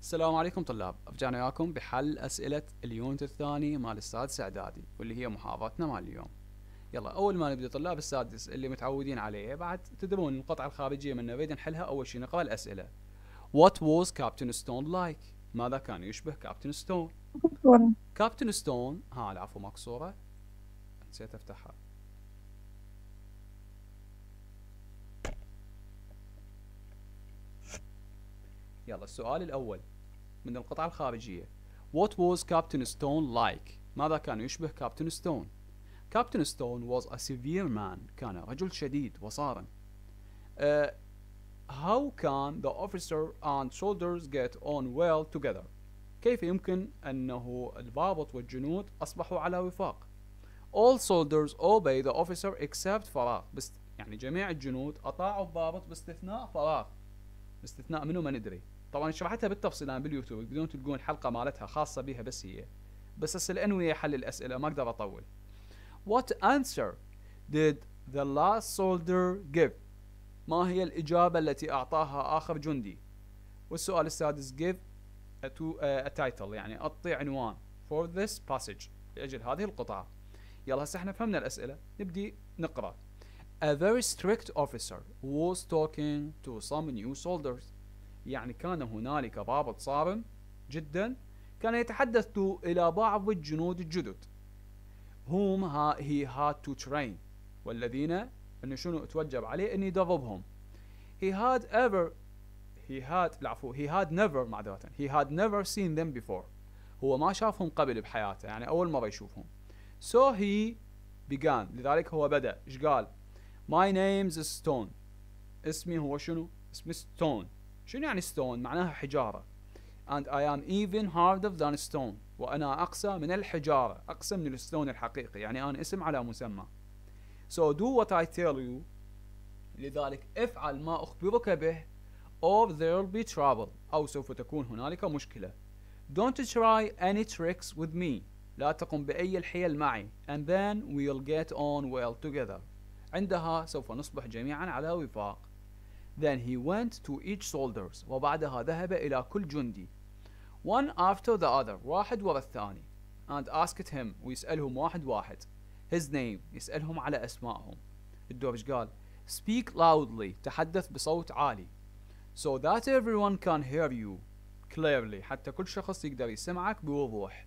السلام عليكم طلاب. رجعنا وياكم بحل أسئلة ال unit الثاني مال السادس اعدادي واللي هي محاضرتنا مال اليوم. يلا أول ما نبدأ طلاب السادس اللي متعودين عليه بعد تدرون القطعة الخارجية من نريد نحلها أول شيء نقرأ الأسئلة. What was Captain Stone like? ماذا كان يشبه كابتن ستون كابتن ستون ها العفو ماكو صوره نسيت أفتحها. يلا السؤال الأول من القطعة الخارجية What was Captain Stone like؟ ماذا كان يشبه كابتن ستون؟ كابتن ستون was a severe man كان رجل شديد وصارم uh, How can the officer and soldiers get on well together؟ كيف يمكن أنه الضابط والجنود أصبحوا على وفاق؟ All soldiers obey the officer except فراغ يعني جميع الجنود أطاعوا الضابط باستثناء فراغ باستثناء منه ما ندري طبعا شرحتها بالتفصيل أنا باليوتيوب بدون تلقون حلقه مالتها خاصة بها بس هي. بس هسه الانويه حل الأسئلة؟ ما أقدر أطول. What answer did the last soldier give? ما هي الإجابة التي أعطاها آخر جندي؟ والسؤال السادس give a, to, uh, a title يعني أعطي عنوان for this passage. لأجل هذه القطعة. يلا هسه إحنا فهمنا الأسئلة. نبدي نقرأ. A very strict officer was talking to some new soldiers. يعني كان هنالك ضابط صارم جدا كان يتحدث إلى بعض الجنود الجدد. whom he had to train. والذين إنه شنو توجب عليه؟ انه يدربهم he had ever he had العفو he had never معذرة he had never seen them before. هو ما شافهم قبل بحياته يعني أول مرة يشوفهم. So he began لذلك هو بدأ. إيش قال؟ My name is stone. اسمي هو شنو؟ اسمي stone. شنو يعني stone معناها حجارة. And I am even harder than stone. وأنا أقسى من الحجارة. أقسى من الستون الحقيقي. يعني أنا اسم على مسمى. So do what I tell you. لذلك افعل ما أخبرك به or there will be trouble. أو سوف تكون هنالك مشكلة. Don't try any tricks with me. لا تقم بأي الحيل معي. And then we'll get on well together. عندها سوف نصبح جميعا على وفاق. Then he went to each soldiers. وبعدها ذهب إلى كل جندي. One after the other. واحد ورا الثاني. And asked him ويسألهم واحد واحد. His name. يسألهم على أسمائهم. الدور إيش قال speak loudly. تحدث بصوت عالي. So that everyone can hear you clearly. حتى كل شخص يقدر يسمعك بوضوح.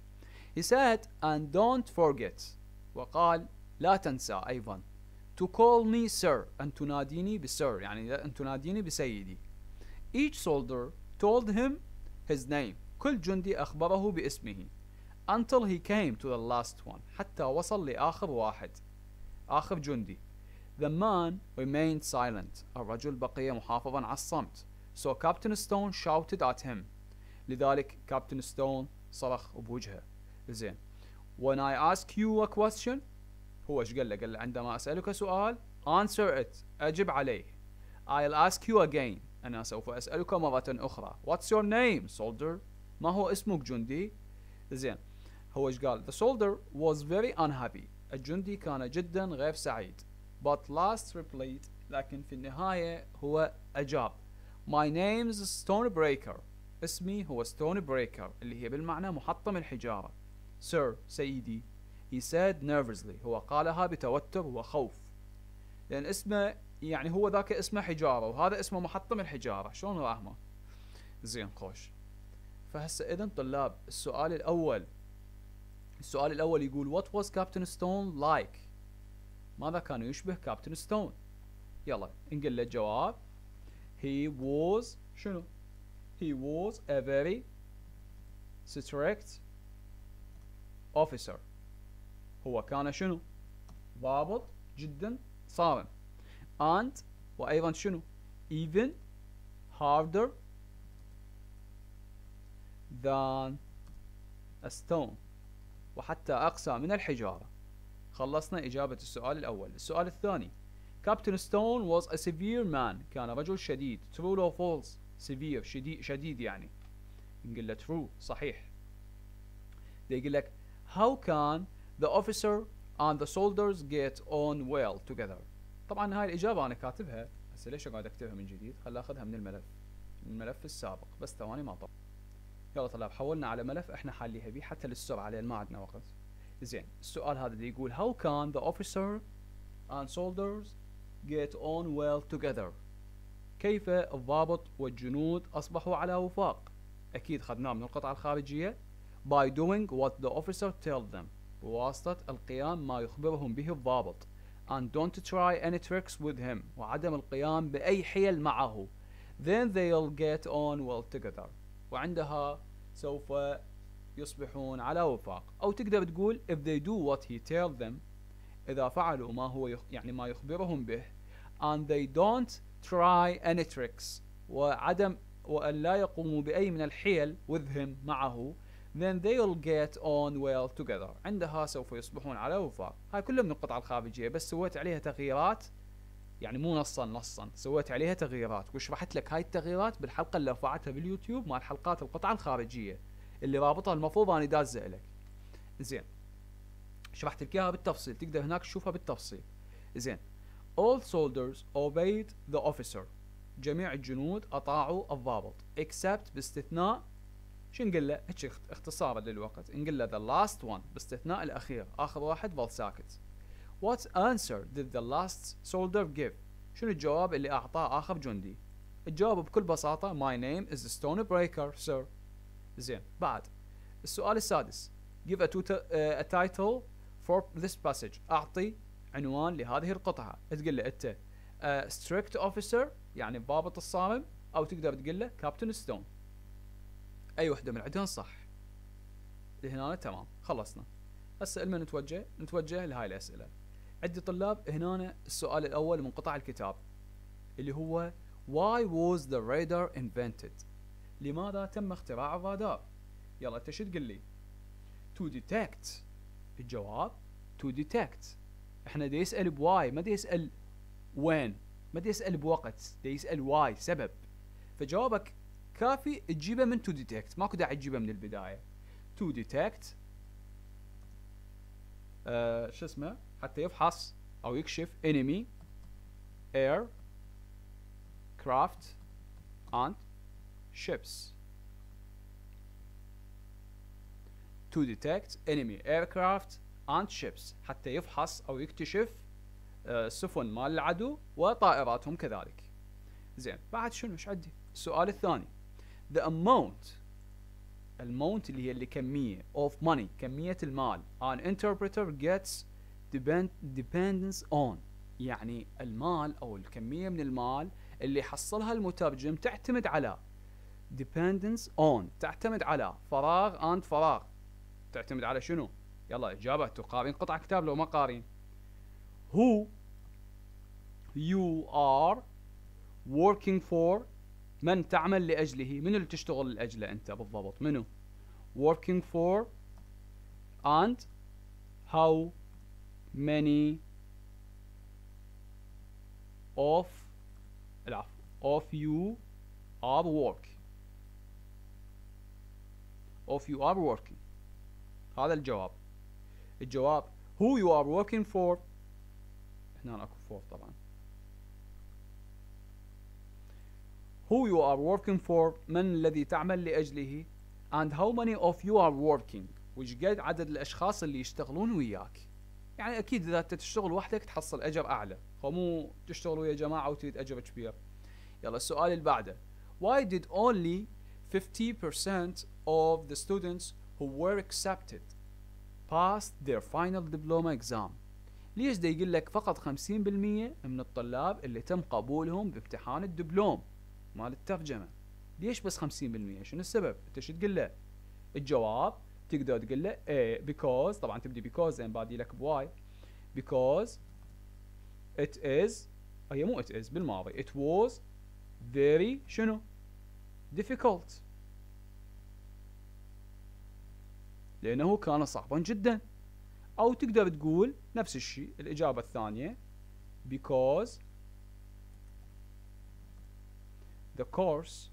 He said and don't forget. وقال لا تنسى. أيضا. to call me sir أن تناديني بسر يعني أن تناديني بسيدي each soldier told him his name كل جندي أخبره باسمه until he came to the last one حتى وصل لآخر واحد آخر جندي the man remained silent الرجل بقي محافظا على الصمت so Captain Stone shouted at him لذلك كابتن ستون صرخ بوجهه زين when I ask you a question هو إيش قال له؟ قال له عندما أسألك سؤال answer it. أجب عليه. I'll ask you again. أنا سوف أسألك مرة أخرى. What's your name soldier? ما هو اسمك جندي؟ زين. هو إيش قال؟ The soldier was very unhappy. الجندي كان جدا غير سعيد. But last replied لكن في النهاية هو أجاب. My name is Stonebreaker. اسمي هو Stonebreaker اللي هي بالمعنى محطم الحجارة. Sir سيدي. He said nervously. هو قالها بتوتر وخوف. لأن اسمه يعني هو ذاك اسمه حجارة وهذا اسمه محطم الحجارة شلون راهمه زين خوش. فهسه اذا طلاب السؤال الأول. السؤال الأول يقول what was Captain Stone like? ماذا كان يشبه كابتن ستون يلا نقول له الجواب he was شنو؟ He was a very strict officer. هو كان شنو؟ ضابط جدا صارم. And وأيضا شنو؟ even harder than a stone. وحتى أقسى من الحجارة. خلصنا إجابة السؤال الأول. السؤال الثاني. كابتن ستون was a severe man. كان رجل شديد. True or false? Severe. شديد, شديد يعني. نقول له true. صحيح. يقول لك how can the officer and the soldiers get on well together. طبعا هاي الإجابة أنا كاتبها هسه ليش قاعد أكتبها من جديد؟ خل أخذها من الملف الملف السابق بس ثواني ما طب يلا طلاب حولنا على ملف إحنا حاليها بيه حتى للسرعة لأن ما عندنا وقت. زين السؤال هذا اللي يقول how can the officer and soldiers get on well together كيف الضابط والجنود أصبحوا على وفاق؟ أكيد خذناه من القطعة الخارجية. By doing what the officer tell them. بواسطة القيام ما يخبرهم به الضابط. And don't try any tricks with him. وعدم القيام بأي حيل معه. Then they'll get on well together. وعندها سوف يصبحون على وفاق. أو تقدر تقول if they do what he tell them. إذا فعلوا ما هو يعني ما يخبرهم به. And they don't try any tricks. وعدم وأن لا يقوموا بأي من الحيل with him معه. Then they'll get on well together. عندها سوف يصبحون على وفاق. هاي كلها من القطعة الخارجية بس سويت عليها تغييرات. يعني مو نصا نصا. سويت عليها تغييرات. وشرحت لك هاي التغييرات؟ بالحلقة اللي رفعتها باليوتيوب مال حلقات القطعة الخارجية. اللي رابطها المفروض أني دازه لك. زين. شرحت لك إياها بالتفصيل. تقدر هناك تشوفها بالتفصيل. زين. All soldiers obeyed the officer. جميع الجنود أطاعوا الضابط. Except باستثناء شو نقول له هيك اختصارا للوقت نقول له the last one باستثناء الأخير. آخر واحد ظل ساكت what answer did the last soldier give? شنو الجواب اللي أعطاه آخر جندي؟ الجواب بكل بساطة my name is Stonebreaker sir. زين بعد. السؤال السادس. Give a, tutor, uh, a title for this passage. أعطي عنوان لهذه القطعة. تقول له أنت. Uh, strict officer يعني الضابط الصارم أو تقدر تقول له كابتن ستون أي وحدة من عندهم صح. هنا تمام خلصنا. هسه لما نتوجه نتوجه لهاي الأسئلة. عندي طلاب هنا السؤال الأول من قطع الكتاب اللي هو why was the radar invented لماذا تم اختراع الرادار؟ يلا انت شو تقول لي to detect. الجواب to detect. إحنا دي يسأل ب why ما دي يسأل وين ما دي يسأل بوقت دي يسأل why سبب. فجوابك كافي تجيبه من to detect ماكو داعي تجيبه من البداية. to detect آه شو اسمه؟ حتى يفحص أو يكشف. Enemy air craft and ships. to detect enemy aircraft and ships. حتى يفحص أو يكتشف آه، سفن مال العدو وطائراتهم كذلك. زين بعد شنو؟ إيش عندي؟ السؤال الثاني. The amount المونت اللي هي اللي كمية of money كمية المال an interpreter gets depend dependence on يعني المال أو الكمية من المال اللي حصلها المترجم تعتمد على. Dependence on تعتمد على. فراغ and فراغ. تعتمد على شنو؟ يلا إجابة قارين قطع كتاب لو ما قارين who you are working for من تعمل لأجله من اللي تشتغل لأجله أنت بالضبط منو working for and how many of العفو of you are work of you are working هذا الجواب الجواب who you are working for هنا اكو for طبعا who you are working for من الذي تعمل لأجله and how many of you are working وش قد عدد الأشخاص اللي يشتغلون وياك. يعني أكيد إذا أنت تشتغل وحدك تحصل أجر أعلى. مو تشتغل ويا جماعة وتريد أجر كبير. يلا السؤال اللي بعده. Why did only 50% of the students who were accepted passed their final diploma exam? ليش دا يقول لك فقط 50% من الطلاب اللي تم قبولهم بامتحان الدبلوم؟ مال الترجمة ليش بس 50% شنو السبب؟ أنت شو تقول له؟ الجواب تقدر تقول له A because طبعا تبدي because زين بادي لك بواي. Because it is هي مو it is بالماضي. It was very شنو؟ difficult. لأنه كان صعبا جدا. أو تقدر تقول نفس الشيء الإجابة الثانية because the course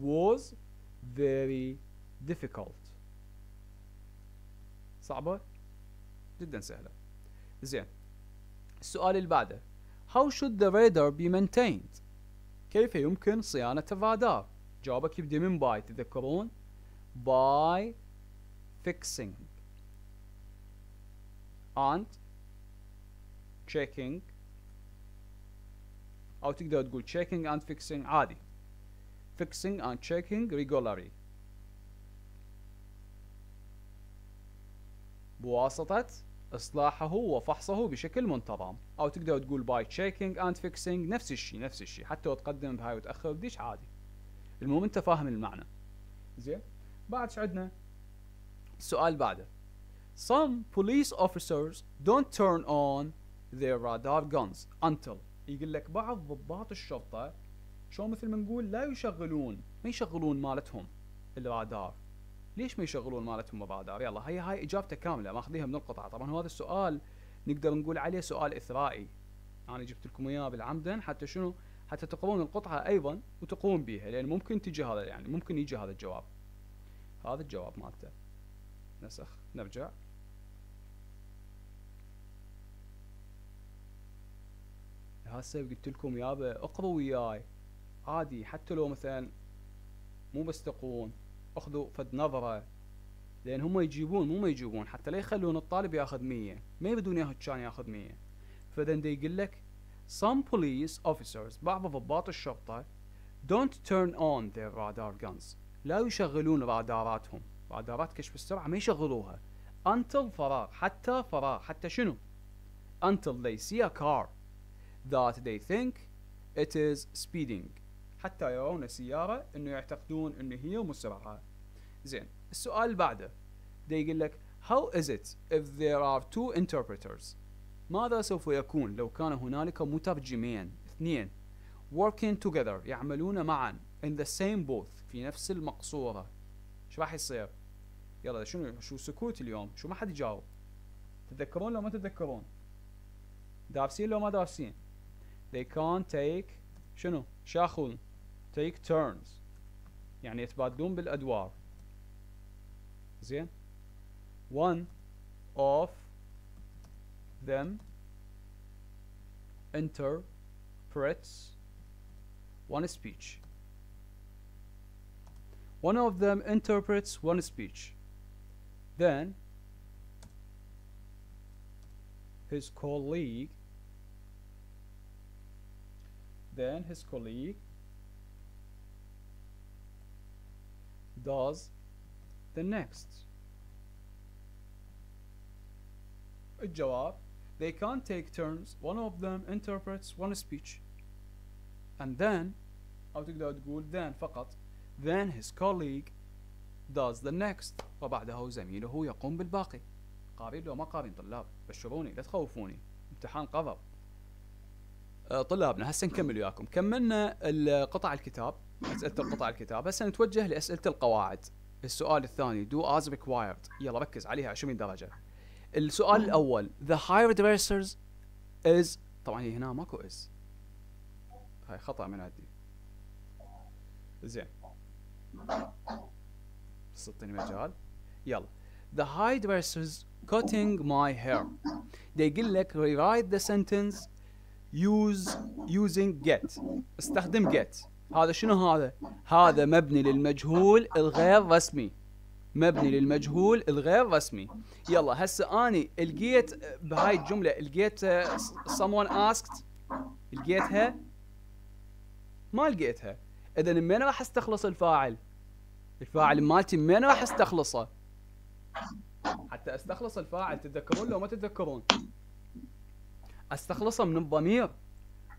was very difficult صعبة جدا سهلة زين السؤال اللي بعده how should the radar be maintained كيف يمكن صيانة الرادار جوابك يبدي من باي تتذكرون by fixing and checking أو تقدر تقول checking and fixing عادي. Fixing and checking regularly. بواسطة إصلاحه وفحصه بشكل منتظم. أو تقدر تقول by checking and fixing نفس الشيء نفس الشيء. حتى لو تقدم بهاي وتأخر بديش عادي. المهم أنت فاهم المعنى. زين؟ بعد عندنا؟ السؤال بعده. Some police officers don't turn on their radar guns until يقول لك بعض ضباط الشرطة شو مثل ما نقول لا يشغلون ما يشغلون مالتهم الرادار ليش ما يشغلون مالتهم الرادار يلا هي هاي إجابته كاملة ماخذيها من القطعه طبعا هذا السؤال نقدر نقول عليه سؤال إثرائي. أنا جبت لكم إياه بالعمدا حتى شنو؟ حتى تقرون القطعة أيضا وتقرون بها لأن ممكن تجي هذا يعني ممكن يجي هذا الجواب. هذا الجواب مالته. نسخ نرجع. هسه قلت لكم يابا اقروا وياي. عادي حتى لو مثلا مو بس تقرون اخذوا فد نظرة. لأن هم يجيبون مو ما يجيبون حتى لا يخلون الطالب ياخذ مية. ما يبدون اياه كان ياخذ مية. فاذا يقول لك some police officers بعض ضباط الشرطة don't turn on their radar guns. لا يشغلون راداراتهم. رادارات كشف السرعة ما يشغلوها. until فراغ حتى فراغ حتى شنو؟ until they see a car. That they think it is speeding. حتى يرون سيارة إنه يعتقدون إنه هي مسرعة زين السؤال اللي بعده. ده يقول لك how is it if there are two interpreters? ماذا سوف يكون لو كان هنالك مترجمين اثنين working together يعملون معا in the same booth في نفس المقصورة؟ إيش راح يصير؟ يلا شنو شو سكوت اليوم؟ شو ما حد يجاوب. تتذكرون لو ما تتذكرون؟ دارسين لو ما دارسين؟ they can't take شنو شاخون take turns يعني يتبادلون بالادوار زين one of them interprets one speech one of them interprets one speech then his colleague then his colleague does the next الجواب they can't take turns one of them interprets one speech and then أو تقدر تقول then فقط then his colleague does the next وبعده زميله يقوم بالباقي قارين لو ما قارين طلاب بشروني لا تخوفوني امتحان قذر أه طلابنا هسه نكمل وياكم. كملنا القطع الكتاب أسئلة القطع الكتاب. هسه نتوجه لأسئلة القواعد. السؤال الثاني do as required يلا ركز عليها 20 درجة. السؤال الأول the hairdressers is طبعا هي هنا ماكو is هاي خطأ من عندي. زين. اعطيني مجال. يلا. The hairdressers cutting my hair. ده يقول لك rewrite the sentence use using get. استخدم get. هذا شنو هذا؟ هذا مبني للمجهول الغير رسمي. مبني للمجهول الغير رسمي. يلا هسه أني لقيت بهاي الجملة لقيت someone asked. لقيتها؟ ما لقيتها. اذا من راح أستخلص الفاعل؟ الفاعل مالتي من راح أستخلصه؟ حتى أستخلص الفاعل تتذكرون لو ما تتذكرون. استخلصه من الضمير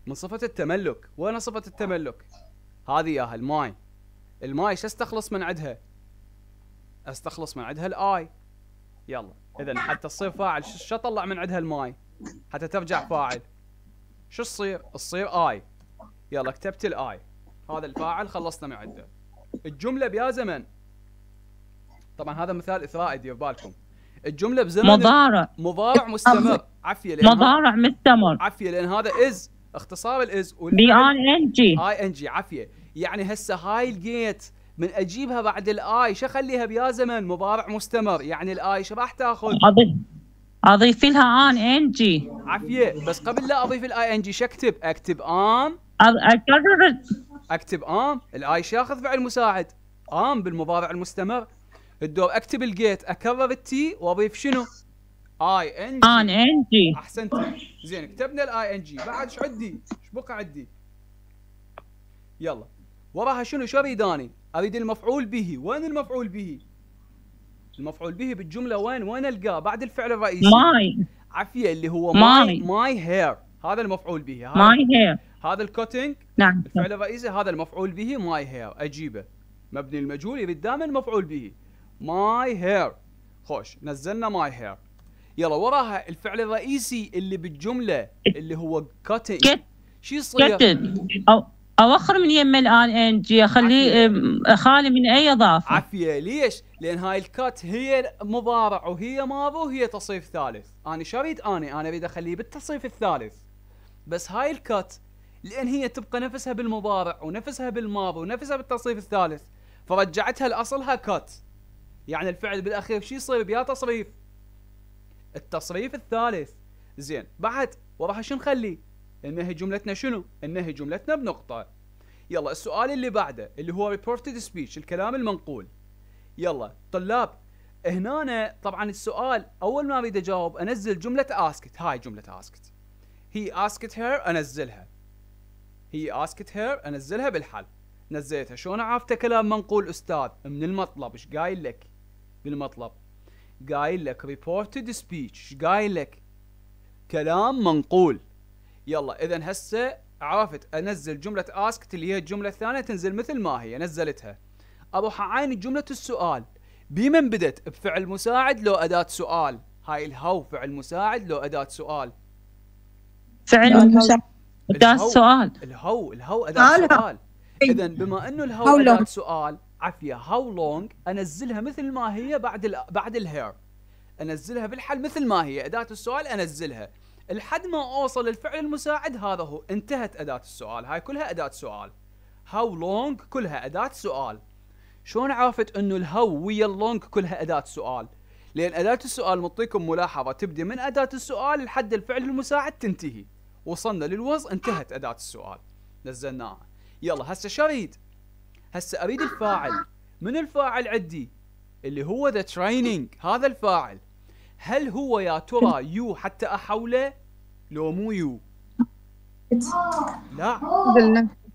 من صفة التملك. وين صفة التملك؟ هذه ياها ال my ال my شو أستخلص من عندها أستخلص من عندها ال I. يلا. اذا حتى تصير فاعل. شو أطلع من عندها ال my؟ حتى ترجع فاعل. شو تصير؟ تصير I. يلا كتبت ال I. هذا الفاعل خلصنا من عنده الجملة بيا زمن. طبعا هذا مثال اثرائي دير بالكم. الجملة بزمن مضارع. مضارع مستمر. عافيه لأن مضارع مستمر. عافيه لأن هذا is اختصار ال is بي ing ing عافيه يعني هسه هاي لقيت من أجيبها بعد ال I شو أخليها بيا زمن؟ مضارع مستمر. يعني ال I شو راح تاخذ؟ أضيف لها ing عافيه بس قبل لا أضيف ال ing شو أكتب؟ أكتب ان أكرر. أكتب am. ال I إيش ياخذ فعل مساعد؟ am بالمضارع المستمر. الدور اكتب ال get. أكرر ال t وأضيف شنو؟ اي ان آن إن جي. أحسنت. زين كتبنا ال ing بعد إيش عندي؟ إيش بقى عندي؟ يلا. وراها شنو؟ شو أريد اني أريد المفعول به. وين المفعول به؟ المفعول به بالجملة وين؟ وين ألقاه؟ بعد الفعل الرئيسي. my. عافيه اللي هو my. my. hair. هذا المفعول به. هذا my hair. هذا ال cutting نعم. الفعل الرئيسي هذا المفعول به. my hair. أجيبه. مبني المجهول يريد دائما مفعول به. my hair خوش نزلنا my hair يلا وراها الفعل الرئيسي اللي بالجملة اللي هو Get- شو يصير أو اوخر من يم ال ing اخليه خالي من أي إضافة. عافية. ليش؟ لأن هاي الكات هي مضارع وهي ماضي وهي تصريف ثالث، أنا شو أريد؟ اني؟ أنا أريد أخليه بالتصريف الثالث. بس هاي الكات لأن هي تبقى نفسها بالمضارع ونفسها بالماضي ونفسها بالتصريف الثالث، فرجعتها لاصلها كات. يعني الفعل بالأخير شو يصير بيا تصريف؟ التصريف الثالث. زين، بعد وراها شو نخلي؟ انهي جملتنا شنو؟ انهي جملتنا بنقطة. يلا السؤال اللي بعده اللي هو reported speech الكلام المنقول. يلا طلاب هنا طبعا السؤال أول ما أريد أجاوب أنزل جملة asked هاي جملة asked he asked her أنزلها he asked her أنزلها بالحل نزلتها شلون عرفت كلام منقول أستاذ من المطلب إيش قايل لك بالمطلب. قايل لك reported speech. إيش قايل لك كلام منقول. يلا اذا هسه عرفت أنزل جملة اسكت اللي هي الجملة الثانية تنزل مثل ما هي نزلتها. أروح اعاين جملة السؤال. بمن بدت؟ بفعل مساعد لو أداة سؤال. هاي الهو فعل مساعد لو أداة سؤال. فعل المساعد. ده الهو- السؤال الهو الهو أداة آه،. سؤال. اذا بما إنه الهو أداة؟ سؤال عافية. هاو لونج أنزلها مثل ما هي بعد ال بعد الهير أنزلها بالحل مثل ما هي. أداة السؤال أنزلها. لحد ما أوصل الفعل المساعد هذا هو. انتهت أداة السؤال. هاي كلها أداة سؤال. how long كلها أداة سؤال. شلون عرفت إنه ال how ويا ال long كلها أداة سؤال؟ لأن أداة السؤال مطيكم ملاحظة. تبدي من أداة السؤال لحد الفعل المساعد تنتهي. وصلنا لل was انتهت أداة السؤال. نزلناها. يلا هسه شو اريد هسه أريد الفاعل. من الفاعل عندي؟ اللي هو the training هذا الفاعل. هل هو يا ترى you حتى أحوله؟ لو مو you لا.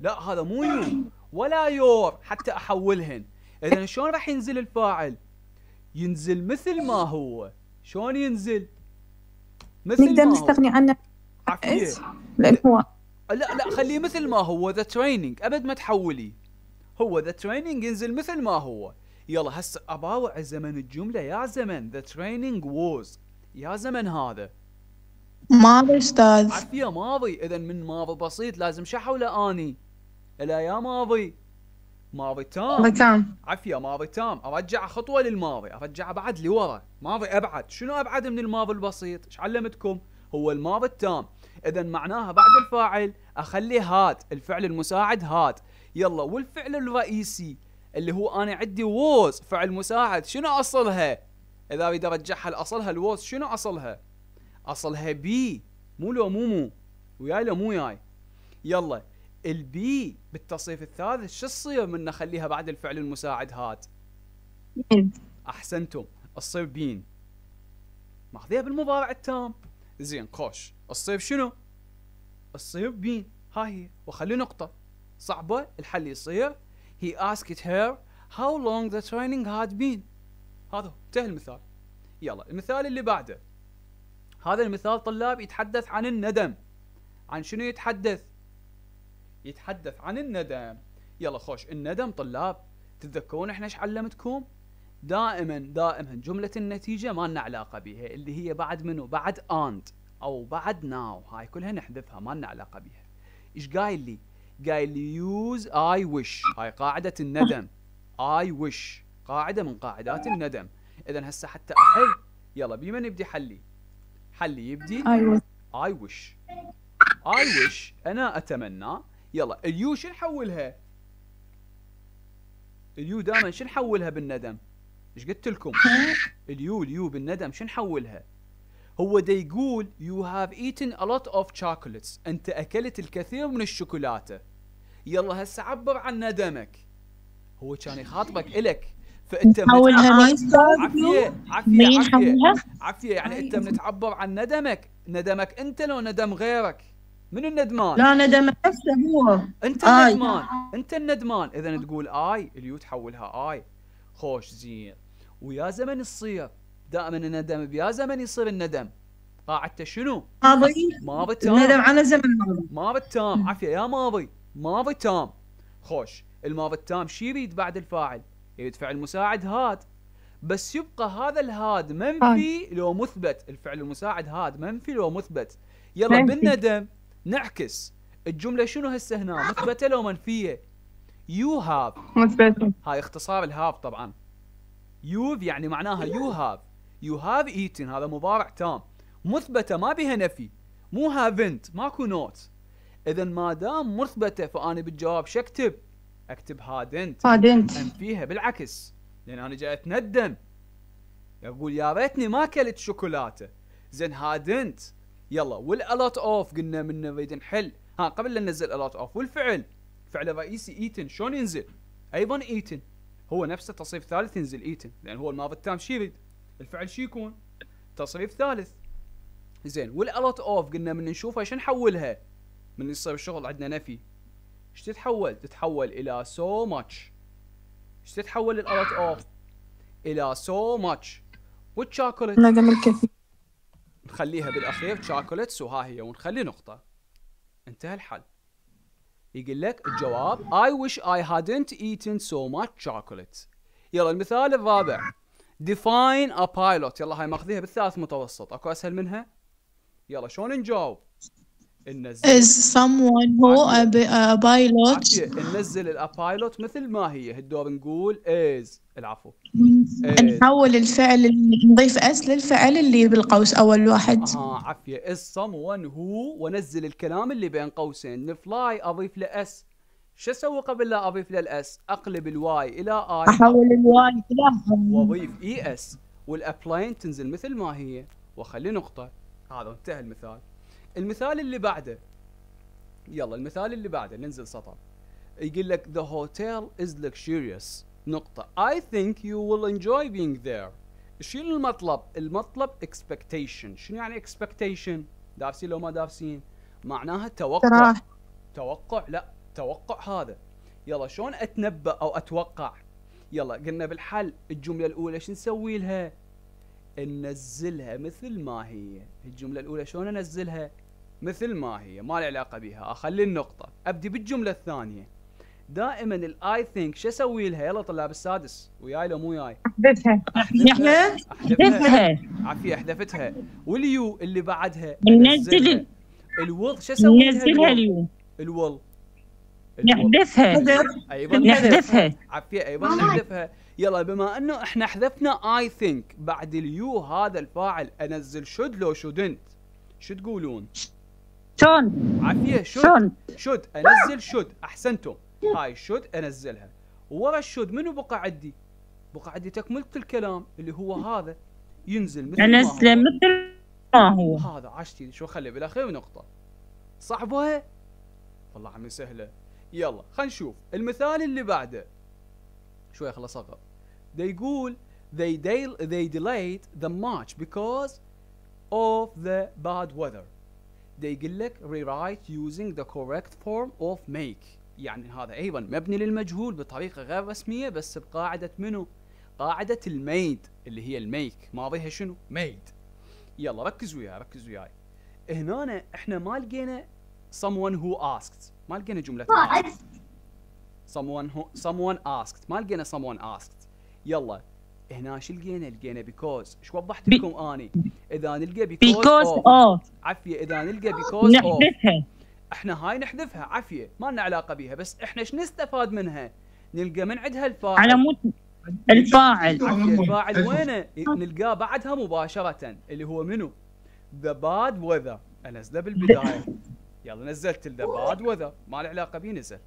لا هذا مو you ولا your حتى أحولهن. اذا شلون راح ينزل الفاعل؟ ينزل مثل ما هو. شلون ينزل؟ مثل نقدر ما هو. نستغني عنه؟ عافية. لأن هو لا لا خليه مثل ما هو. the training أبد ما تحولي. هو the training ينزل مثل ما هو. يلا هسه أباوع زمن الجملة يا زمن. the training was يا زمن هذا. ماضي أستاذ؟ عافيه ماضي. اذا من ماضي بسيط لازم شو احوله آني؟ إلا يا ماضي. ماضي تام. مكان عافيه ماضي تام. أرجع خطوة للماضي. أرجع بعد لورا. ماضي أبعد. شنو أبعد من الماضي البسيط؟ إيش علمتكم؟ هو الماضي التام. اذا معناها بعد الفاعل أخلي had. الفعل المساعد had. يلا والفعل الرئيسي اللي هو أنا عندي was فعل مساعد شنو أصلها؟ إذا أريد ارجعها لاصلها ال was شنو أصلها؟ أصلها be مو لو مو مو وياي لو مو ياي. يلا ال be بالتصريف الثالث شو تصير من نخليها بعد الفعل المساعد had؟ been؟ أحسنتم تصير been. ماخذيها بالمضارع التام. زين خوش. تصير شنو؟ تصير بين. هاي هي وخلي نقطة. صعبة الحل يصير. He asked her how long the training had been. هذا هو انتهى المثال. يلا المثال اللي بعده. هذا المثال طلاب يتحدث عن الندم. عن شنو يتحدث؟ يتحدث عن الندم. يلا خوش الندم طلاب تتذكرون إحنا إيش علمتكم؟ دائما دائما جملة النتيجة ما لنا علاقة بها اللي هي بعد منو؟ بعد and أو بعد now. هاي كلها نحذفها ما لنا علاقة بها إيش قايل لي؟ قايل use I wish. هاي قاعدة الندم. I wish. قاعدة من قاعدات الندم. اذا هسه حتى أحل. يلا بما نبدي حلي. حلي يبدي. I wish. I wish. أنا أتمنى. يلا ال you شو نحولها؟ ال you دائما شو نحولها بالندم؟ إيش قلت لكم؟ ال you ال you بالندم شو نحولها؟ هو دا يقول you have eaten a lot of chocolates. أنت أكلت الكثير من الشوكولاتة. يلا هسه عبر عن ندمك. هو كان يخاطبك إلك. فأنت مين عافية حولها؟ عافية يعني أنت من تعبر عن ندمك. ندمك أنت لو ندم غيرك. من الندمان؟ لا ندم نفسه هو. أنت I. الندمان. أنت الندمان. إذا تقول I ال you تحولها I. خوش زين. ويا زمن تصير دائما الندم بيا زمن يصير الندم. قاعدته شنو؟ ماضي؟ ماضي تام. الندم على زمن ماضي. ماضي التام عافيه يا ماضي. ماضي تام. خوش الماضي التام شي يريد بعد الفاعل؟ يريد فعل مساعد هاد. بس يبقى هذا الهاد منفي لو مثبت. الفعل المساعد هاد منفي لو مثبت. يلا منفي. بالندم نعكس. الجملة شنو هسه هنا؟ مثبتة لو منفية؟ you have مثبتة. هاي اختصار ال have طبعا. you've يعني معناها you have you have eaten هذا مضارع تام. مثبتة ما بها نفي. مو haven't ماكو not اذا ما دام مثبتة فأنا بالجواب شو أكتب؟ أكتب hadn't hadn't انفيها بالعكس. لأن أنا جاي أتندم. يقول يا ريتني ما أكلت شوكولاتة. زين hadn't يلا وال a lot of قلنا من نريد نحل. ها قبل لا ننزل a lot of والفعل الفعل الرئيسي eaten شلون ينزل؟ أيضا eaten هو نفسه تصريف ثالث ينزل eaten لأن هو الماضي التام. شي يريد؟ الفعل شي يكون؟ تصريف ثالث. زين وال a lot of قلنا من نشوفها إيش نحولها؟ من يصير الشغل عندنا نفي. إيش تتحول؟ تتحول إلى so much إيش تتحول ال a lot of؟ إلى so much والشوكولات ندم الكثير نخليها بالأخير شوكولاتس وها هي ونخلي نقطة. انتهى الحل. يقول لك الجواب I wish I hadn't eaten so much chocolate. يلا المثال الرابع. Define a pilot. يلا هاي ماخذيها بالثالث متوسط. أكو أسهل منها؟ يلا شلون نجاوب؟ ننزل. Is someone who a, a pilot ننزل الابايلوت مثل ما هي. الدور نقول is. العفو. Is. نحول الفعل نضيف s للفعل اللي بالقوس أول واحد. آه عافية. Is someone who وانزل الكلام اللي بين قوسين. ال fly أضيف له s شو أسوي قبل لا أضيف له ال s أقلب ال y إلى i أحول ال y إلى وأضيف es وال airplane تنزل مثل ما هي. وأخلي نقطة. هذا انتهى المثال. المثال اللي بعده. يلا المثال اللي بعده. ننزل سطر. يقول لك the hotel is luxurious. نقطة. I think you will enjoy being there. شنو المطلب؟ المطلب expectation. شنو يعني expectation؟ دارسين لو ما دارسين؟ معناها توقع. توقع. لا. توقع هذا. يلا شلون أتنبأ أو أتوقع؟ يلا قلنا بالحل الجملة الأولى شو نسوي لها؟ ننزلها مثل ما هي. الجملة الأولى شلون أنزلها؟ مثل ما هي ما لي علاقة بها أخلي النقطة. أبدي بالجملة الثانية. دائما ال I think شو أسوي لها؟ يلا طلاب السادس وياي لو مو ياي. أحذفها. أحذفها. أحذفها. حذفها عافية أحذفتها. وال you اللي بعدها؟ ننزل. الوض شو أسوي لها ننزلها الوض؟ نحذفها. أيضا نحذفها. عافية. أيضا نحذفها. يلا بما إنه إحنا حذفنا I think بعد ال you هذا الفاعل أنزل should لو shouldn't شو تقولون؟ شلون؟ عافية. should شلون؟ should أنزل should أحسنتم. هاي should أنزلها. ورا ال should منو بقى عندي؟ بقى عندي تكملة الكلام اللي هو هذا. ينزل مثل ما هو. انزله مثل ما هو. هذا عشتي. شو خلي بالأخير نقطة. صعبة؟ والله عمي سهلة. يلا خلينا نشوف. المثال اللي بعده. شوي خلص اصغر ده يقول they, del- they delayed the march because of the bad weather. ده يقول لك rewrite using the correct form of make. يعني هذا أيضا مبني للمجهول بطريقة غير رسمية بس بقاعدة منو؟ قاعدة ال made اللي هي ال make. ماضيها شنو؟ made. يلا ركز وياي ركز وياي. هنا إحنا ما لقينا someone who asked. ما لقينا جملة asked someone who someone asked. ما لقينا someone asked. يلا هنا شو لقينا؟ لقينا because. شو وضحت بي- لكم أني؟ إذا نلقى because, because of. of. عافية إذا نلقى because of. نحذفها. إحنا هاي نحذفها عافية ما لنا علاقة بيها بس إحنا إيش نستفاد منها؟ نلقى من عندها الفاعل. على مود الفاعل. الفاعل وينه؟ نلقاه بعدها مباشرة اللي هو منو؟ the bad weather انزله بالبداية. يلا نزلت the bad weather ما له علاقة بيه نزل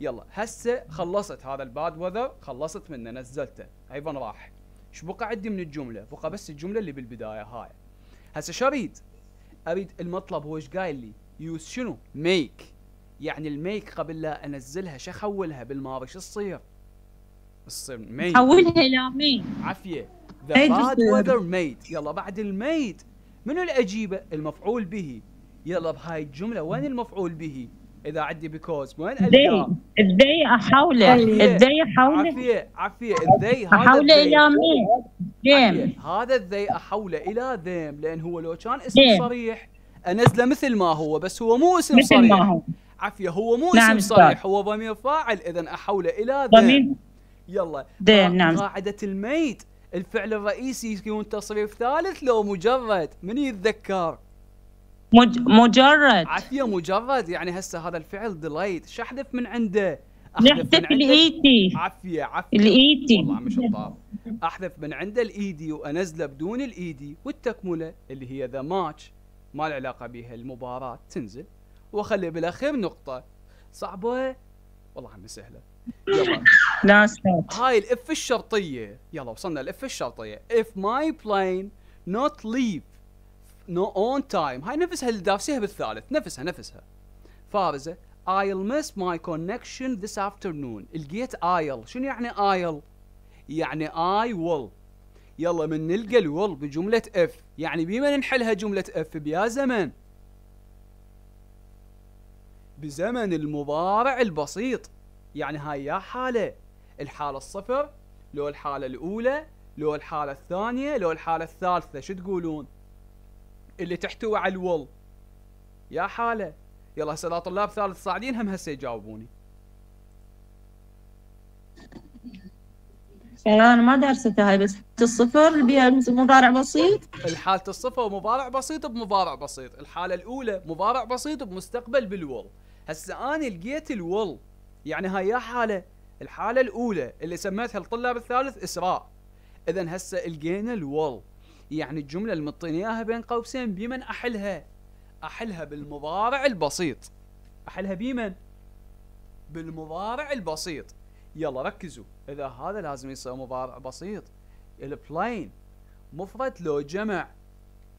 يلا هسه خلصت هذا ال bad weather خلصت منه نزلته أيضا راح إيش بقى عندي من الجملة؟ بقى بس الجملة اللي بالبداية هاي هسه شو أريد؟ أريد المطلب هو إيش قايل لي؟ use شنو؟ make يعني ال make قبل لا أنزلها شو احولها بالماضي شو تصير؟ تصير made حولها إلى مين عافية the bad. weather made يلا بعد ال made منو الاجيبه؟ المفعول به يلا بهاي الجملة وين المفعول به؟ إذا عندي because وين they القاه؟ they احوله عافية. ذي احوله عافية عافية. ال they هذا احوله ال they. إلى مين؟ them. هذا ال they احوله إلى them؟ لأن هو لو كان اسم them. صريح انزله مثل ما هو بس هو مو اسم مثل صريح. ما هو. عافية هو مو نعم اسم. صريح هو ضمير فاعل. إذا احوله إلى them. يلا. them، نعم. قاعدة ال made. الفعل الرئيسي يكون تصريف ثالث لو مجرد. من يتذكر؟ مج... مجرد. عافية مجرد. يعني هسه هذا الفعل delayed شو أحذف من عنده؟ نحذف عنده. ال ed. عافية عافية. ال ed. والله مش أحذف من عنده ال ed وانزله بدون ال ed والتكملة اللي هي the match ما له علاقة بها المباراة. تنزل. وأخلي بالأخير نقطة. صعبة؟ والله عم سهلة. يلا. لا هاي ال if الشرطية. يلا وصلنا ال if الشرطية. If my plane not leave no on time. هاي نفسها اللي دافسيها بالثالث. نفسها نفسها. فارزة I'll miss my connection this afternoon. لقيت I'll. شنو يعني I'll يعني I will. يلا من نلقى ال will بجملة if يعني بما ننحلها جملة if بيا زمن. بزمن المضارع البسيط. يعني هاي يا حالة. الحالة الصفر لو الحالة الأولى لو الحالة الثانية لو الحالة الثالثة. شو تقولون؟ اللي تحتوي على ال will يا حالة. يلا هسه لا طلاب ثالث صاعدين هم هسه يجاوبوني. يعني أنا ما درستها هاي بس الصفر بها مضارع بسيط. الحالة الصفر مضارع بسيط بمضارع بسيط. الحالة الأولى مضارع بسيط بمستقبل بالول هسه أنا لقيت الول يعني هاي يا حالة. الحالة الأولى اللي سميتها الطلاب الثالث إسراء. إذا هسه لقينا الول يعني الجملة اللي مطيني إياها بين قوسين بمن أحلها؟ أحلها بالمضارع البسيط. أحلها بمن؟ بالمضارع البسيط. يلا ركزوا إذا هذا لازم يصير مضارع بسيط. ال plane مفرد لو جمع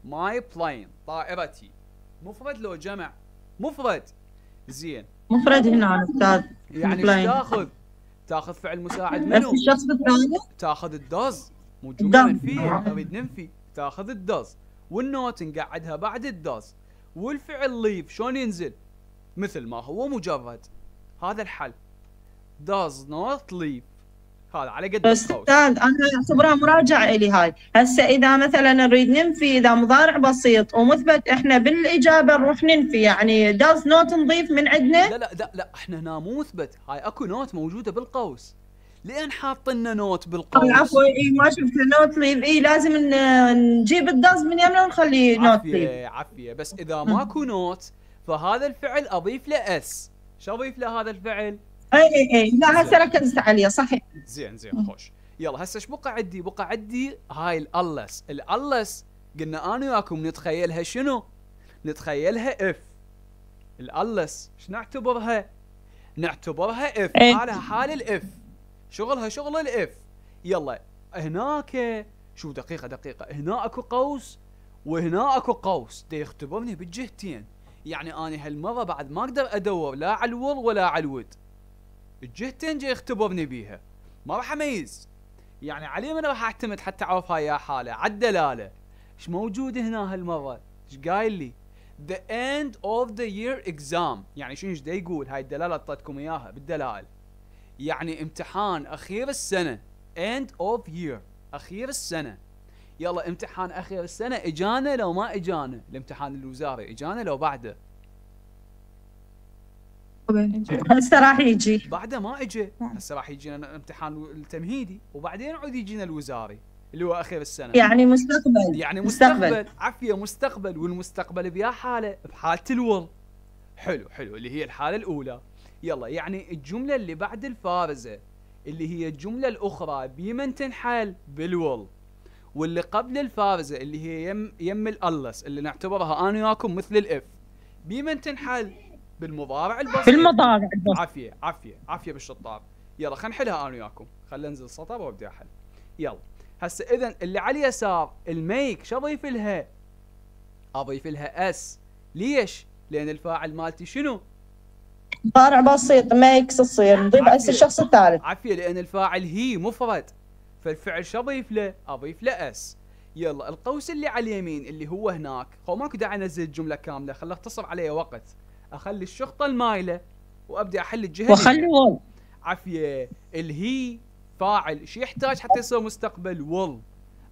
my plane طائرتي. مفرد لو جمع مفرد. زين. مفرد هنا أستاذ يعني. إيش تاخذ؟ تاخذ فعل مساعد منو؟ الشخص الثاني؟ تاخذ ال does مو جملة ال does. منفيه اريد ننفي. تاخذ ال does وال not نقعدها بعد ال does والفعل leave شلون ينزل؟ مثل ما هو مجرد. هذا الحل. Does not leave. هذا على قد أستاذ أنا اعتبرها مراجعة إلي هاي. هسه إذا مثلا نريد ننفي إذا مضارع بسيط ومثبت إحنا بالإجابة نروح ننفي. يعني does not نضيف من عندنا؟ لا لا لا لا إحنا هنا مو مثبت. هاي أكو not موجودة بالقوس. لين حاطلنا not بالقوس. عفوا إي ما شفت not إي لازم نجيب ال does من يمنا ونخلي not leave عافيه عافية. بس إذا ماكو not فهذا الفعل أضيف له s شو أضيف له هذا الفعل؟ إي إي إي. لا هسه ركزت عليه صحيح. زين زين خوش. يلا هسه إيش بقى عندي؟ بقى عندي هاي ال unless. ال unless قلنا أنا وياكم نتخيلها شنو؟ نتخيلها if ال unless إيش نعتبرها؟ نعتبرها if. حالها حال ال if شغلها شغل ال if يلا هناك شوف دقيقة دقيقة. هنا أكو قوس وهنا أكو قوس. دا يختبرني بالجهتين يعني أنا هالمرة بعد ما أقدر أدور لا على الول ولا على الود. الجهتين جاي يختبرني بيها. ما راح أميز. يعني علي من راح أعتمد حتى أعرف هاي حالة. على الدلالة. إيش موجود هنا هالمرة؟ إيش قايل لي؟ The end of the year exam. يعني شنو إيش يقول؟ هاي الدلالة اعطيتكم إياها بالدلائل. يعني امتحان أخير السنة end of year أخير السنة. يلا امتحان أخير السنة إجانا لو ما إجانا؟ الامتحان الوزاري إجانا لو بعده؟ هسه راح يجي. بعده ما اجى هسه راح يجينا الامتحان التمهيدي وبعدين يعود يجينا الوزاري اللي هو أخير السنة. يعني مستقبل. يعني مستقبل. مستقبل. عافية مستقبل والمستقبل بيا حالة بحالة الول حلو حلو اللي هي الحالة الأولى. يلا يعني الجملة اللي بعد الفارزة اللي هي الجملة الأخرى بمن تنحل بالول واللي قبل الفارزة اللي هي يم يم الألس اللي نعتبرها أنا وياكم مثل الإف بمن تنحل بالمضارع البسيط. في المضارع بس عافية عافية عافية بالشطار. يلا خلينا نحلها أنا وياكم. خلينا ننزل سطر وأبدأ أحل. يلا. هسه اذا اللي على اليسار الميك شو أضيف لها؟ أضيف لها أس. ليش؟ لأن الفاعل مالتي شنو؟ مضارع بسيط makes تصير نضيف عافية. s الشخص الثالث. عافيه لأن الفاعل he مفرد. فالفعل شو أضيف له؟ أضيف له s يلا القوس اللي على اليمين اللي هو هناك. هو ماكو داعي أنزل الجمله كاملة خله أختصر عليه وقت. أخلي الشخطة المايلة وأبدأ أحل الجهة وخلي. will عافيه ال he فاعل شو يحتاج حتى يصير مستقبل؟ will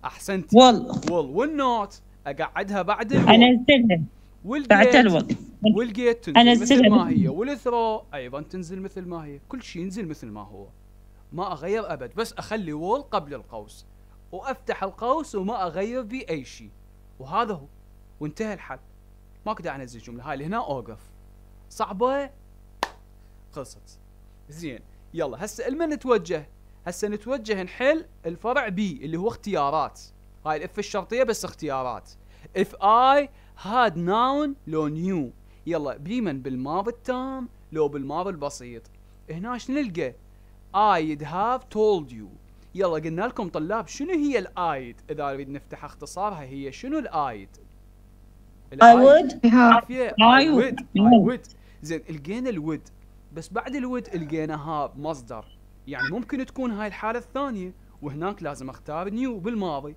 أحسنت. will will وال not. أقعدها بعد ال will انزلها بعد وال get تنزل مثل ما هي وال through أيضا تنزل مثل ما هي. كل شيء ينزل مثل ما هو. ما أغير أبد بس أخلي will قبل القوس. وأفتح القوس وما أغير فيه أي شيء. وهذا هو. وانتهى الحل ماكو داعي انزل الجمله هاي اللي هنا أوقف. صعبة؟ خلصت. زين. يلا هسه لمن نتوجه. هسه نتوجه نحل الفرع بي اللي هو اختيارات. هاي الإف الشرطية بس اختيارات. if I had noun لو new يلا بيمن بالماضي التام لو بالماضي البسيط. هنا نلقى؟ I'd have told you. يلا قلنا لكم طلاب شنو هي الايد إذا نريد نفتح اختصارها هي شنو الايد I would I I would. would. I would. زين لقينا الود بس بعد الود لقينا have مصدر. يعني ممكن تكون هاي الحالة الثانية وهناك لازم أختار knew بالماضي.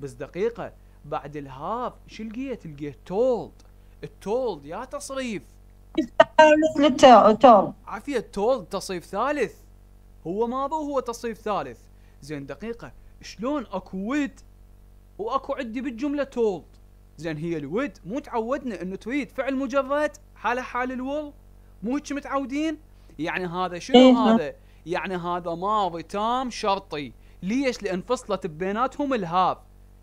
بس دقيقة بعد ال have شو لقيت؟ لقيت told. ال told يا تصريف. مثل ال to- told عافية told تصريف ثالث. هو ماضي وهو تصريف ثالث. زين دقيقة. شلون أكو would؟ وأكو عندي بالجملة told. زين هي ال would. مو تعودنا إنه تريد فعل مجرد حالة حال ال will؟ مو هيك متعودين؟ يعني هذا شنو إيه. هذا؟ يعني هذا ماضي تام شرطي. ليش؟ لأن فصلت بيناتهم ال have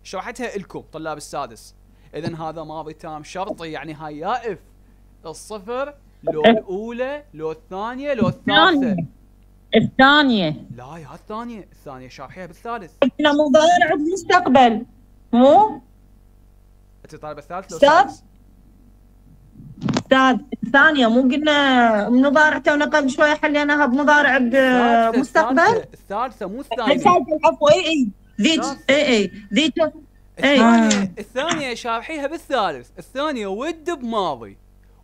شرحتها لكم طلاب السادس. اذا هذا ماضي تام شرطي يعني هاي يا if الصفر لو الأولى لو الثانية لو الثالثة. الثانية. الثانية. لا يا الثانية. الثانية شارحيها بالثالث. قلنا مضارع بمستقبل مو؟ أنت طالب الثالث؟ السادس. أستاذ الثانية. مو قلنا مضارع تونا قبل شوية حليناها بمضارع بمستقبل؟ الثالثة- مو الثانية. الثالثة العفو اي اي ذي الثالثة. اي اي ذي تو- اي الثانية الثانية شارحيها بالثالث. الثانية would بماضي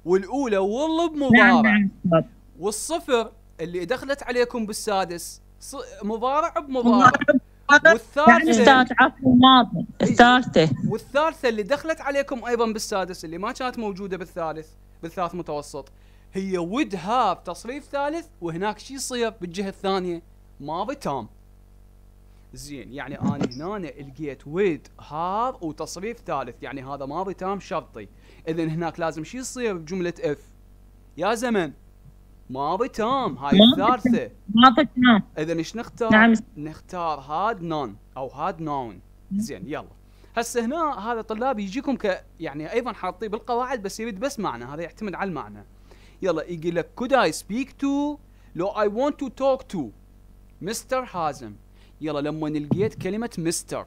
والأولى will نعم بمضارع. نعم أستاذ. والصفر اللي دخلت عليكم بالسادس مضارع بمضارع. عفوا ماضي. الثالثة والثالثة اللي دخلت عليكم أيضا بالسادس اللي ما كانت موجودة بالثالث بالثالث متوسط. هي would have تصريف ثالث وهناك شي يصير بالجهة الثانية؟ ماضي تام. زين. يعني أنا هنا لقيت would have وتصريف ثالث. يعني هذا ماضي تام شرطي. اذا هناك لازم شي يصير بجملة if. يا زمن ماضي تام. هاي الثالثة. ماضي تمام اذا إيش نختار؟ نعم. نختار had known أو had known زين يلا. هسه هنا هذا طلاب يجيكم ك يعني أيضا حاطيه بالقواعد بس يريد بس معنى. هذا يعتمد على المعنى. يلا يقول لك could I speak to لو I want to talk to Mr. حازم يلا لما لقيت كلمة Mr.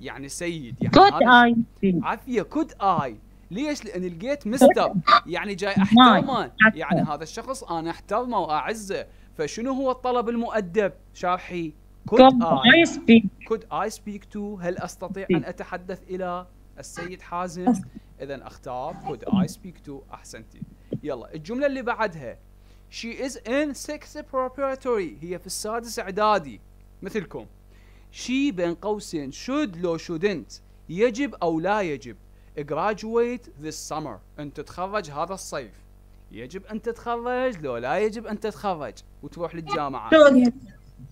يعني سيد يعني could I speak عافية could I ليش؟ لأن لقيت Mr. يعني جاي أحترمه. يعني هذا الشخص أنا أحترمه وأعزه. فشنو هو الطلب المؤدب؟ شارحي could could I I speak could I speak to. هل أستطيع أن أتحدث إلى السيد حازم؟ اذا أختار could I speak to. أحسنتي. يلا الجملة اللي بعدها. She is in sixth preparatory. هي في السادس إعدادي. مثلكم. she بين قوسين should لو shouldn't يجب أو لا يجب. Graduate this summer. أن تتخرج هذا الصيف. يجب أن تتخرج لو لا يجب أن تتخرج. وتروح للجامعة. شود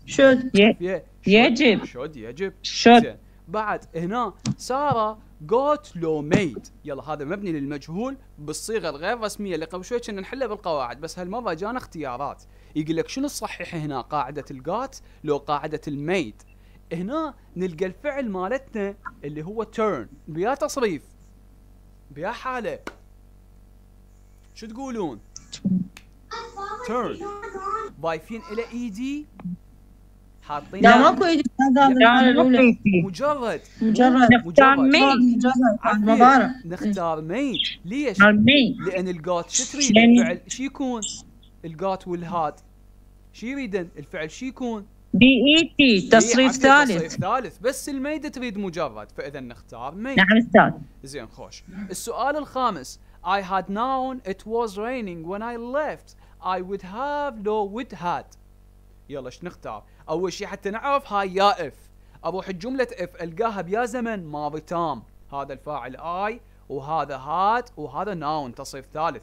شود يه- يجب. should يجب. شود زين. بعد هنا سارة جوت لو ميد يلا هذا مبني للمجهول بالصيغة الغير رسمية اللي قبل شوي كنا نحلها بالقواعد بس هالمرة جانا اختيارات. يقول لك شنو الصحيح هنا؟ قاعدة الجات لو قاعدة ال made هنا نلقى الفعل مالتنا اللي هو turn بيا تصريف بيا حالة. شو تقولون؟ turn ضايفين إلى ed حاطين لا ماكو. لا مجرد مجرد. نختار مجرد. made مجرد نختار made. ليش؟ لأن ال got شو تريد؟ الفعل شو يكون؟ ال got وال had. شو يريدن؟ الفعل شو يكون؟ بي اي تي تصريف ثالث تصريف ثالث. بس ال made تريد مجرد فإذا نختار made. نعم أستاذ. زين خوش. السؤال الخامس. I had known it was raining when I left. I would have لو would had. يلا إيش نختار؟ أول شيء حتى نعرف هاي يا if. أروح الجملة if ألقاها بيا زمن ماضي تام. هذا الفاعل I وهذا had وهذا known تصريف ثالث.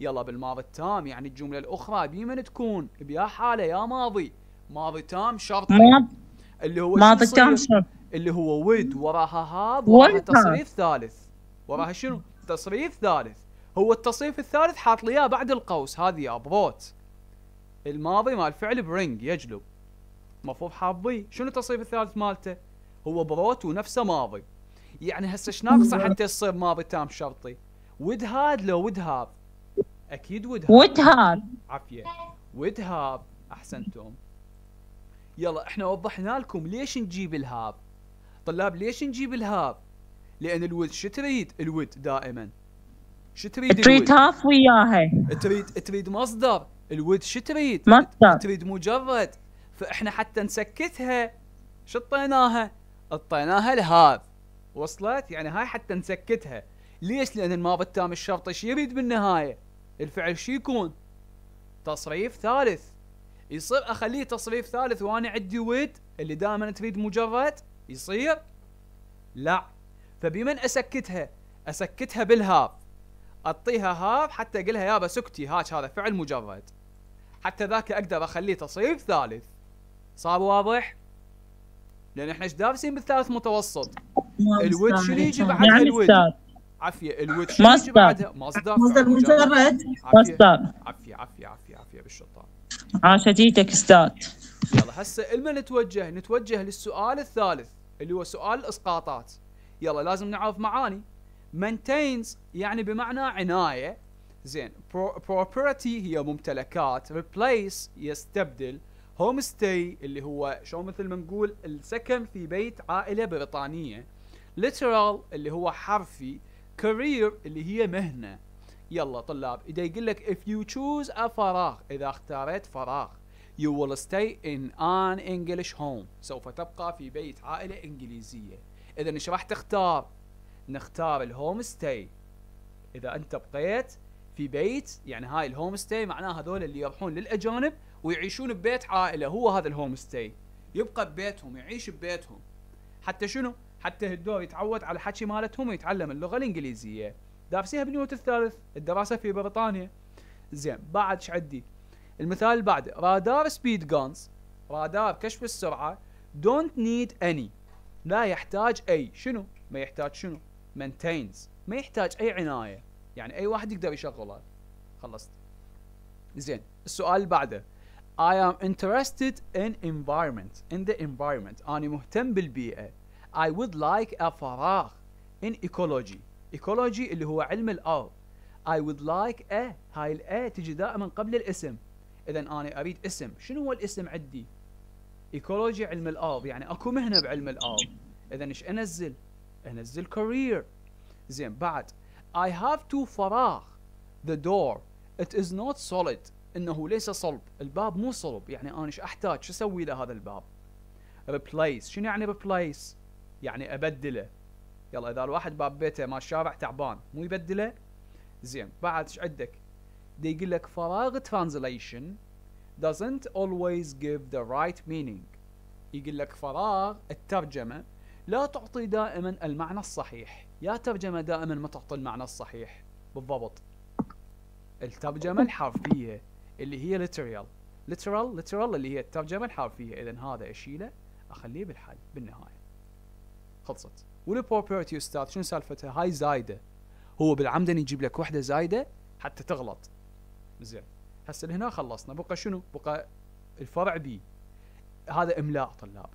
يلا بالماضي التام يعني الجملة الأخرى بمن تكون بيا حالة يا ماضي. ماضي تام شرطي ماض اللي هو ماضي تام؟ شرط. اللي هو would وراها have وراها تصريف ثالث. وراها شنو؟ تصريف ثالث. هو التصريف الثالث حاط لي بعد القوس هذه يا brought. الماضي مال فعل bring يجلب. مفروض حافظيه شنو التصريف الثالث مالته؟ هو brought ونفسه ماضي. يعني هسه إيش ناقصه حتى يصير ماضي تام شرطي؟ would had لو would have أكيد would have would have عافية would have. أحسنتم. يلا إحنا وضحنا لكم ليش نجيب ال have طلاب ليش نجيب ال have لأن ال would شو تريد؟ ال would دائما. شو تريد تريد have وياها. تريد تريد مصدر. ال would شو تريد؟ مصدر تريد مجرد؟ فإحنا حتى نسكتها شو اعطيناها اعطيناها الهاب. وصلت؟ يعني هاي حتى نسكتها. ليش؟ لأن الماضي التام الشرطي شو يريد بالنهاية؟ الفعل شو يكون؟ تصريف ثالث. يصير أخليه تصريف ثالث وأنا عندي ود اللي دائما تريد مجرد؟ يصير؟ لا. فبمن أسكتها؟ أسكتها بالهاب. أعطيها هاب حتى اقولها يابا سكتي. هاك هذا فعل مجرد. حتى ذاك أقدر أخليه تصريف ثالث. صار واضح؟ لأن إحنا إيش دارسين بالثالث متوسط؟ الود شنو يجي بعدها يعني الود؟ عافيه الود شنو يجي. بعدها مصدر. مصدر مجرد. مصدر. عافيه عافيه عافيه عافيه بالشطار. عاش جيتك أستاذ يلا هسه لما نتوجه؟ نتوجه للسؤال الثالث اللي هو سؤال الإسقاطات. يلا لازم نعرف معاني. Maintains يعني بمعنى عناية. زين. Pro- property هي ممتلكات. Replace يستبدل. Home stay اللي هو شو مثل ما نقول السكن في بيت عائلة بريطانية. Literal اللي هو حرفي. Career اللي هي مهنة. يلا طلاب إذا يقول لك if you choose a فراغ إذا اختاريت فراغ you will stay in an English home. سوف تبقى في بيت عائلة إنجليزية. إذا إيش راح تختار؟ نختار ال homestay إذا أنت بقيت في بيت يعني هاي ال homestay معناها هذول اللي يروحون للأجانب ويعيشون ببيت عائلة هو هذا ال homestay يبقى ببيتهم يعيش ببيتهم. حتى شنو؟ حتى هدول يتعود على حكي مالتهم ويتعلم اللغة الإنجليزية. دارسيها بال unit الثالث الدراسة في بريطانيا. زين بعد إيش عندي؟ المثال اللي بعده radar speed guns رادار كشف السرعة don't need any. لا يحتاج أي. شنو؟ ما يحتاج شنو؟ maintains. ما يحتاج أي عناية. يعني أي واحد يقدر يشغله خلصت. زين السؤال اللي بعده. I am interested in environment. In the environment. أنا مهتم بالبيئة. I would like a فراغ in ecology. Ecology اللي هو علم الأرض. I would like a هاي ال a تجي دائما قبل الاسم. اذا أنا أريد اسم. شنو هو الاسم عندي؟ ايكولوجي علم الأرض. يعني أكو مهنة بعلم الأرض. اذا إيش أنزل؟ أنزل career. زين بعد. I have to فراغ the door. It is not solid. إنه ليس صلب. الباب مو صلب. يعني أنا إيش أحتاج؟ شو أسوي له هذا الباب؟ Replace. شنو يعني replace يعني أبدله. يلا إذا الواحد باب بيته مال الشارع تعبان مو يبدله؟ زين. بعد إيش عندك؟ دي يقول لك فراغ translation doesn't always give the right meaning. يقول لك فراغ الترجمة لا تعطي دائما المعنى الصحيح. يا ترجمة دائما ما تعطي المعنى الصحيح. بالضبط. الترجمة الحرفية اللي هي literal. Literal literal اللي هي الترجمة الحرفية إذا هذا أشيلة أخليه بالحل بالنهاية. خلصت. وال property أستاذ شنو سالفتها هاي زايدة. هو بالعمدن يجيب لك وحدة زايدة حتى تغلط. زين. هسه هنا خلصنا. بقى شنو؟ بقى الفرع B. هذا إملاء طلاب.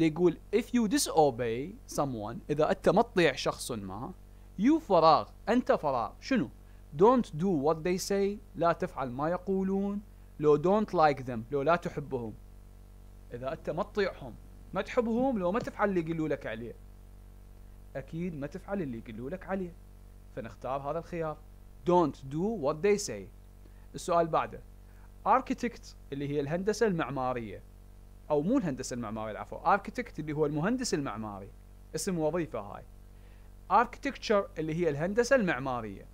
دي يقول if you disobey someone إذا أنت ما تطيع شخص ما you فراغ أنت فراغ. شنو؟ Don't do what they say لا تفعل ما يقولون لو don't like them لو لا تحبهم. إذا أنت ما تطيعهم ما تحبهم لو ما تفعل اللي يقولوا لك عليه. أكيد ما تفعل اللي يقولوا لك عليه. فنختار هذا الخيار. Don't do what they say. السؤال بعده. Architect اللي هي الهندسة المعمارية. أو مو الهندسة المعمارية العفو architect اللي هو المهندس المعماري. اسم وظيفة هاي. Architecture اللي هي الهندسة المعمارية.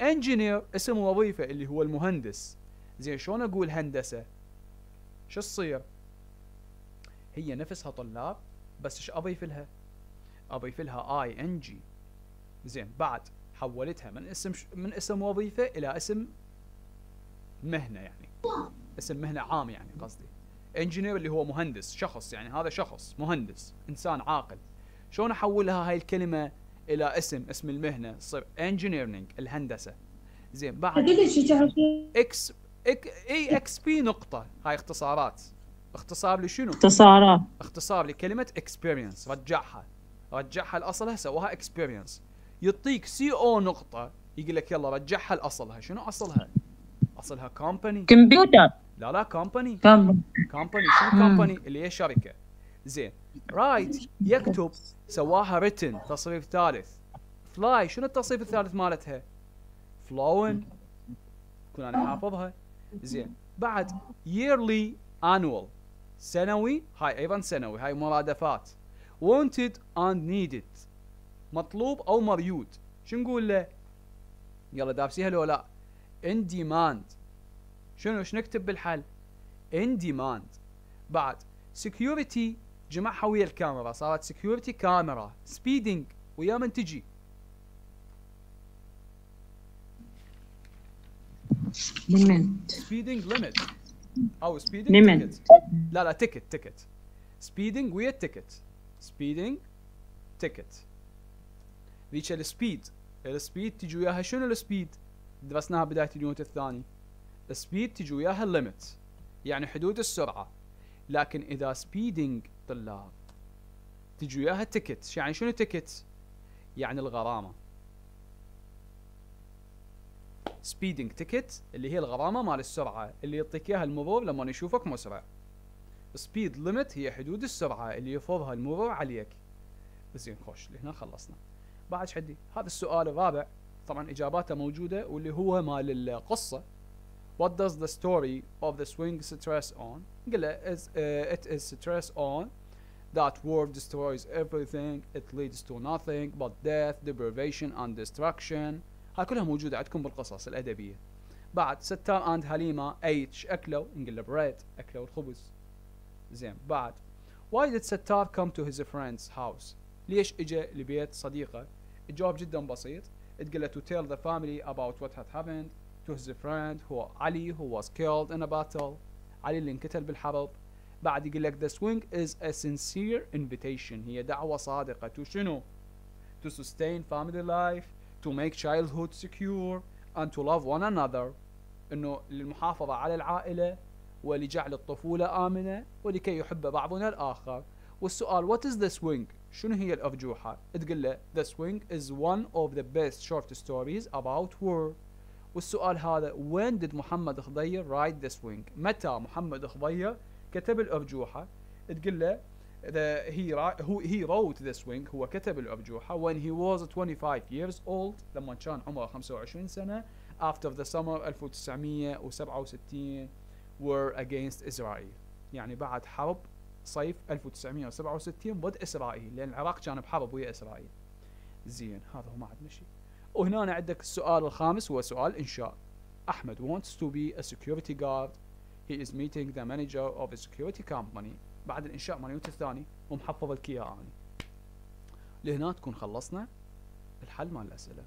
Engineer اسم وظيفة اللي هو المهندس. زين شلون أقول هندسة؟ شو تصير؟ هي نفسها طلاب بس إيش أضيف لها؟ أضيف لها ing زين بعد حولتها من اسم ش... من اسم وظيفة إلى اسم مهنة يعني. اسم مهنة عام يعني قصدي. engineer اللي هو مهندس شخص يعني هذا شخص مهندس إنسان عاقل. شلون احولها هاي الكلمة إلى اسم اسم المهنة؟ تصير engineering الهندسة. زين بعد إكس إك exp نقطة. هاي اختصارات. اختصار لشنو؟ اختصارات. اختصار لكلمة experience رجعها. رجعها لاصلها سواها experience يعطيك سي أو نقطة يقول لك يلا رجعها لاصلها شنو أصلها؟ أصلها company كمبيوتر. لا لا company company شنو company اللي هي شركة. زين. write يكتب سواها written تصريف ثالث. fly شنو التصريف الثالث مالتها؟ flown كون أنا حافظها زين. بعد yearly annual. سنوي. هاي أيضا سنوي. هاي مرادفات. Wanted and needed. مطلوب أو مريود. شو نقول له؟ يلا دابسيها لو لا. In demand. شنو؟ إيش نكتب بالحل؟ in demand. بعد security جمعها ويا الكاميرا. صارت security camera speeding ويا من تجي. Speeding limit. أو speeding Limit. ticket. لا لا ticket ticket speeding ويا ال ticket speeding ticket. ذيك ال speed. ال speed تجي وياها شنو ال speed؟ درسناها بداية ال unit الثاني. ال speed تجي وياها ال limit يعني حدود السرعة. لكن إذا speeding طلاب تجي وياها ticket يعني؟ شنو ticket يعني الغرامة. speeding ticket اللي هي الغرامة مال السرعة اللي يعطيك إياها المرور لما يشوفك مسرع. speed limit هي حدود السرعة اللي يفرضها المرور عليك. زين خوش لهنا خلصنا. بعد حدي هذا السؤال الرابع. طبعا إجاباته موجودة واللي هو مال القصة. What does the story of the swing stress on قل له is, uh, it is stress on that war destroys everything it leads to nothing but death deprivation and destruction هاي كلها موجودة عندكم بالقصص الأدبية بعد ستار اند حليمة ايش اكلوا نقول له بريد اكلوا الخبز زين بعد why did ستار come to his friend's house ليش اجى لبيت صديقه الجواب جدا بسيط تقول له to tell the family about what had happened to his friend هو علي who was killed in a battle علي اللي انقتل بالحرب بعد يقول لك the swing is a sincere invitation هي دعوة صادقة to شنو to sustain family life to make childhood secure and to love one another انه للمحافظة على العائلة ولجعل الطفولة آمنة ولكي يحب بعضنا الآخر والسؤال what is the swing شنو هي الأرجوحة تقول له the swing is one of the best short stories about war والسؤال هذا when did محمد خضير write the swing متى محمد خضير كتب الأرجوحة؟ تقول له the, he, who, he wrote the swing هو كتب الأرجوحة. When he was 25 years old لما كان عمره 25 سنة after the summer 1967 were against Israel. يعني بعد حرب صيف 1967 ضد إسرائيل. لأن العراق كان بحرب ويا إسرائيل. زين هذا هو ما عندنا شيء وهنا عندك السؤال الخامس هو سؤال إنشاء أحمد wants to be a security guard. He is meeting the manager of a security company. بعد الإنشاء مال اليونت الثاني ومحفظ لك إياه لهنا تكون خلصنا الحل مال الأسئلة.